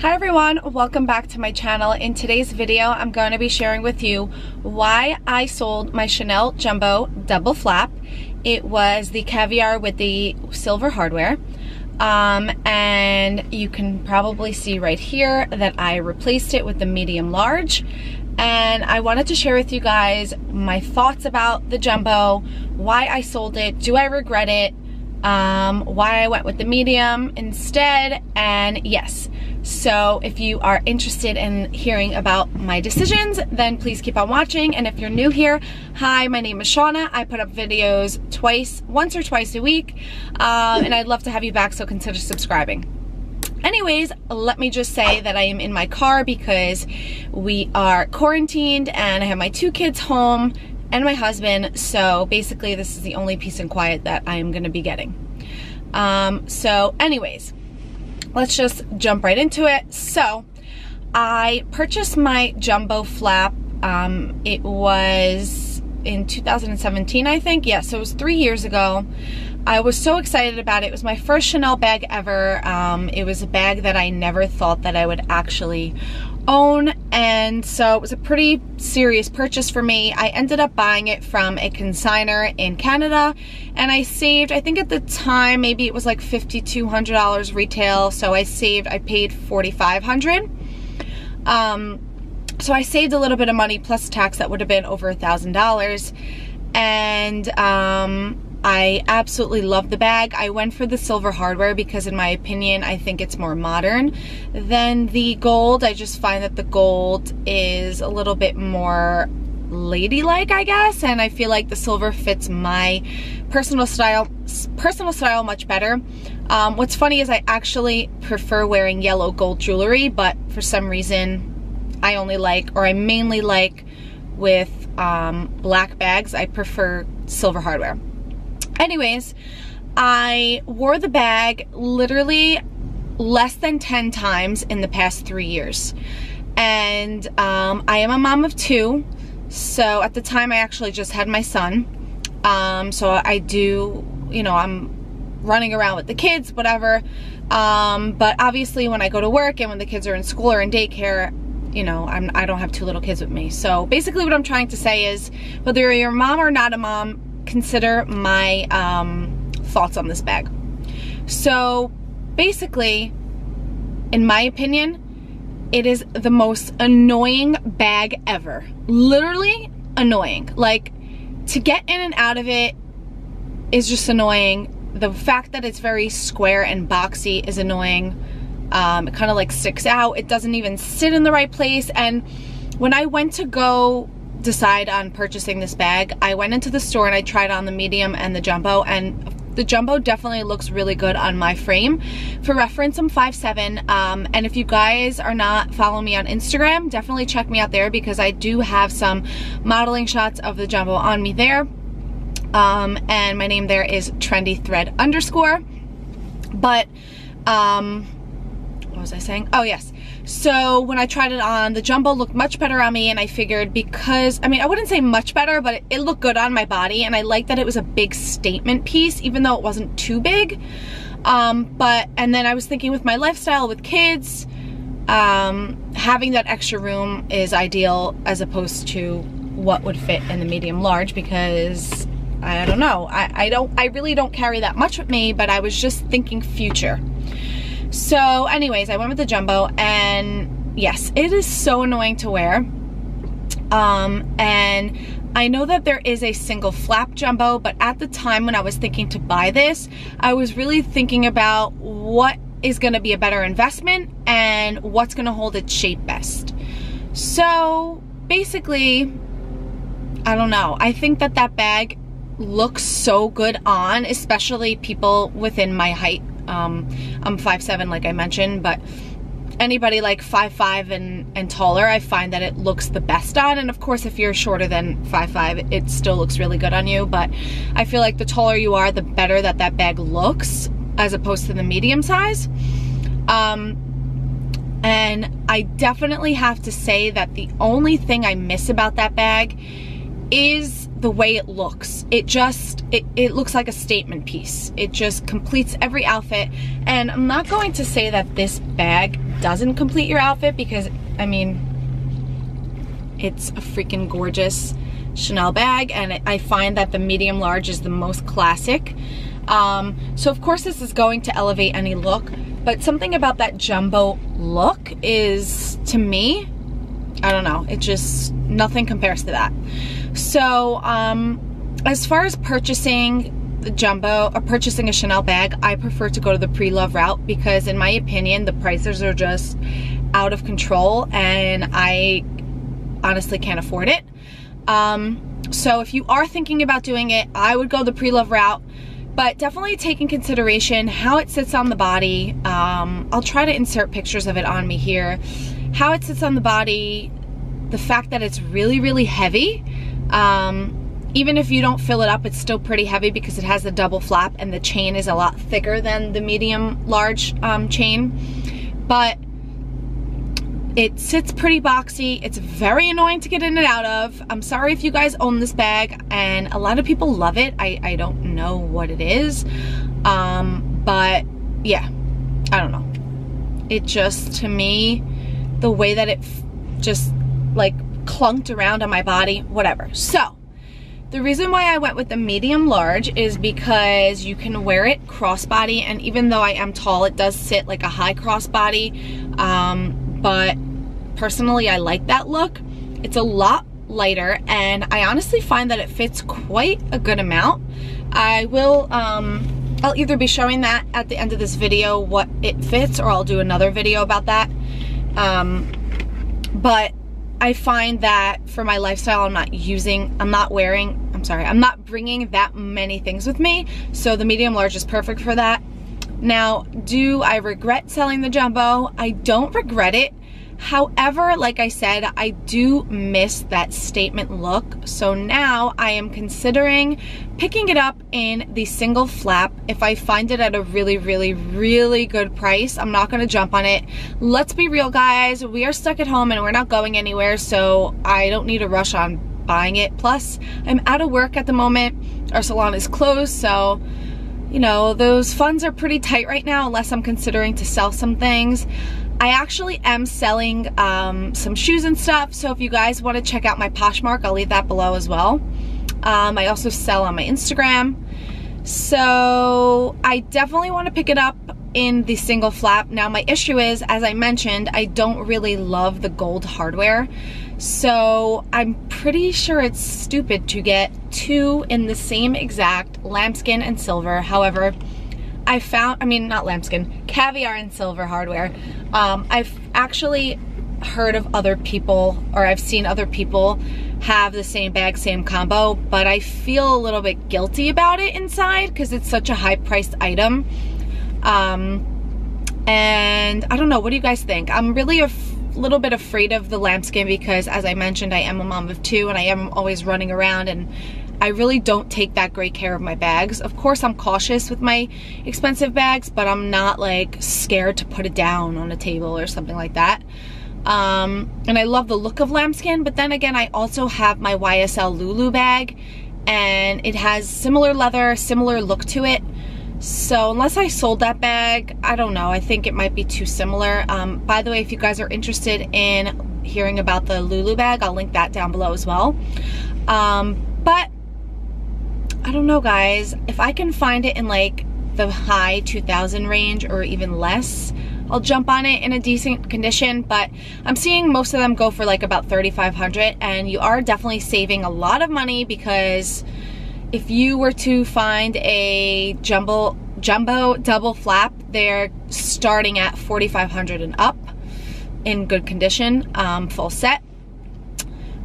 Hi everyone, welcome back to my channel. In today's video, I'm going to be sharing with you why I sold my Chanel Jumbo Double Flap. It was the caviar with the silver hardware. Um, and you can probably see right here that I replaced it with the medium large. And I wanted to share with you guys my thoughts about the Jumbo, why I sold it, do I regret it, um, why I went with the medium instead, and yes. So if you are interested in hearing about my decisions, then please keep on watching. And if you're new here, hi, my name is Shauna. I put up videos twice, once or twice a week, um, and I'd love to have you back, so consider subscribing. Anyways, let me just say that I am in my car because we are quarantined and I have my two kids home and my husband. So basically this is the only peace and quiet that I am gonna be getting. Um, so anyways, let's just jump right into it. So I purchased my jumbo flap. Um, it was in 2017, I think. Yeah, so it was three years ago. I was so excited about it. It was my first Chanel bag ever. Um, it was a bag that I never thought that I would actually own and so it was a pretty serious purchase for me. I ended up buying it from a consigner in Canada and I saved, I think at the time maybe it was like $5,200 retail so I saved, I paid 4,500. Um, so I saved a little bit of money plus tax that would have been over a thousand dollars and um, I absolutely love the bag. I went for the silver hardware because in my opinion, I think it's more modern than the gold. I just find that the gold is a little bit more ladylike, I guess, and I feel like the silver fits my personal style personal style much better. Um, what's funny is I actually prefer wearing yellow gold jewelry, but for some reason I only like, or I mainly like with um, black bags, I prefer silver hardware. Anyways, I wore the bag literally less than 10 times in the past three years. And um, I am a mom of two. So at the time I actually just had my son. Um, so I do, you know, I'm running around with the kids, whatever. Um, but obviously when I go to work and when the kids are in school or in daycare, you know, I'm, I don't have two little kids with me. So basically what I'm trying to say is whether you're a mom or not a mom, consider my um, thoughts on this bag. So basically, in my opinion, it is the most annoying bag ever. Literally annoying. Like, to get in and out of it is just annoying. The fact that it's very square and boxy is annoying. Um, it kind of like sticks out. It doesn't even sit in the right place. And when I went to go decide on purchasing this bag, I went into the store and I tried on the medium and the jumbo and the jumbo definitely looks really good on my frame. For reference, I'm 5'7", um, and if you guys are not following me on Instagram, definitely check me out there because I do have some modeling shots of the jumbo on me there. Um, and my name there is trendy thread underscore. But, um, what was I saying? Oh yes, so when I tried it on, the jumbo looked much better on me and I figured because, I mean, I wouldn't say much better, but it, it looked good on my body and I liked that it was a big statement piece, even though it wasn't too big. Um, but, and then I was thinking with my lifestyle with kids, um, having that extra room is ideal as opposed to what would fit in the medium large because I don't know. I, I don't, I really don't carry that much with me, but I was just thinking future. So anyways, I went with the jumbo and yes, it is so annoying to wear. Um, and I know that there is a single flap jumbo, but at the time when I was thinking to buy this, I was really thinking about what is gonna be a better investment and what's gonna hold its shape best. So basically, I don't know. I think that that bag looks so good on, especially people within my height um, I'm 5'7", like I mentioned, but anybody like 5'5", and, and taller, I find that it looks the best on. And of course, if you're shorter than 5'5", it still looks really good on you. But I feel like the taller you are, the better that that bag looks as opposed to the medium size. Um, and I definitely have to say that the only thing I miss about that bag is the way it looks. It just, it, it looks like a statement piece. It just completes every outfit. And I'm not going to say that this bag doesn't complete your outfit because, I mean, it's a freaking gorgeous Chanel bag and I find that the medium large is the most classic. Um, so of course this is going to elevate any look, but something about that jumbo look is, to me, I don't know, it just, nothing compares to that. So um, as far as purchasing the jumbo or purchasing a Chanel bag, I prefer to go to the pre-love route because in my opinion, the prices are just out of control and I honestly can't afford it. Um, so if you are thinking about doing it, I would go the pre-love route, but definitely take in consideration how it sits on the body. Um, I'll try to insert pictures of it on me here. How it sits on the body, the fact that it's really, really heavy. Um, even if you don't fill it up, it's still pretty heavy because it has the double flap and the chain is a lot thicker than the medium large um, chain. But it sits pretty boxy. It's very annoying to get in and out of. I'm sorry if you guys own this bag and a lot of people love it. I, I don't know what it is. Um, but yeah, I don't know. It just, to me, the way that it just like clunked around on my body, whatever. So, the reason why I went with the medium large is because you can wear it crossbody and even though I am tall, it does sit like a high crossbody. Um, but personally I like that look. It's a lot lighter and I honestly find that it fits quite a good amount. I will, um, I'll either be showing that at the end of this video what it fits or I'll do another video about that. Um, but I find that for my lifestyle I'm not using, I'm not wearing, I'm sorry, I'm not bringing that many things with me. So the medium large is perfect for that. Now, do I regret selling the jumbo? I don't regret it. However, like I said, I do miss that statement look. So now I am considering picking it up in the single flap if I find it at a really, really, really good price. I'm not gonna jump on it. Let's be real guys, we are stuck at home and we're not going anywhere, so I don't need to rush on buying it. Plus, I'm out of work at the moment. Our salon is closed, so you know, those funds are pretty tight right now unless I'm considering to sell some things. I actually am selling um, some shoes and stuff, so if you guys want to check out my Poshmark, I'll leave that below as well. Um, I also sell on my Instagram. So I definitely want to pick it up in the single flap. Now my issue is, as I mentioned, I don't really love the gold hardware. So I'm pretty sure it's stupid to get two in the same exact lambskin and silver. However, I found, I mean, not lambskin, caviar and silver hardware. Um, I've actually heard of other people, or I've seen other people have the same bag, same combo, but I feel a little bit guilty about it inside because it's such a high priced item. Um, and I don't know, what do you guys think? I'm really a little bit afraid of the lambskin because as I mentioned, I am a mom of two and I am always running around and I really don't take that great care of my bags. Of course, I'm cautious with my expensive bags, but I'm not like scared to put it down on a table or something like that. Um, and I love the look of lambskin, but then again, I also have my YSL Loulou bag and it has similar leather, similar look to it. So unless I sold that bag, I don't know. I think it might be too similar. Um, by the way, if you guys are interested in hearing about the Loulou bag, I'll link that down below as well. Um, but I don't know guys, if I can find it in like the high 2000 range or even less, I'll jump on it in a decent condition, but I'm seeing most of them go for like about 3500 and you are definitely saving a lot of money because if you were to find a jumbo, jumbo double flap, they're starting at 4,500 and up in good condition, um, full set.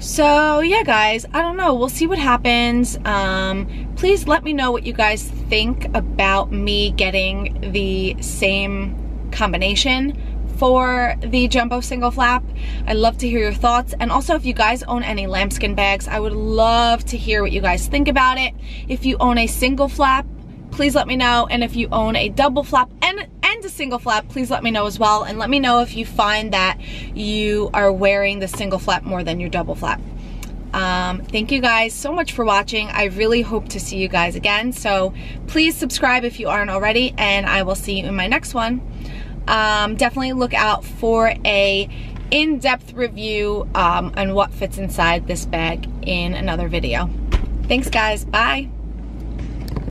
So yeah, guys, I don't know. We'll see what happens. Um, please let me know what you guys think about me getting the same combination for the jumbo single flap. I'd love to hear your thoughts. And also if you guys own any lambskin bags, I would love to hear what you guys think about it. If you own a single flap, please let me know. And if you own a double flap and, a single flap, please let me know as well. And let me know if you find that you are wearing the single flap more than your double flap. Um, thank you guys so much for watching. I really hope to see you guys again. So please subscribe if you aren't already, and I will see you in my next one. Um, definitely look out for a in-depth review um, on what fits inside this bag in another video. Thanks guys, bye.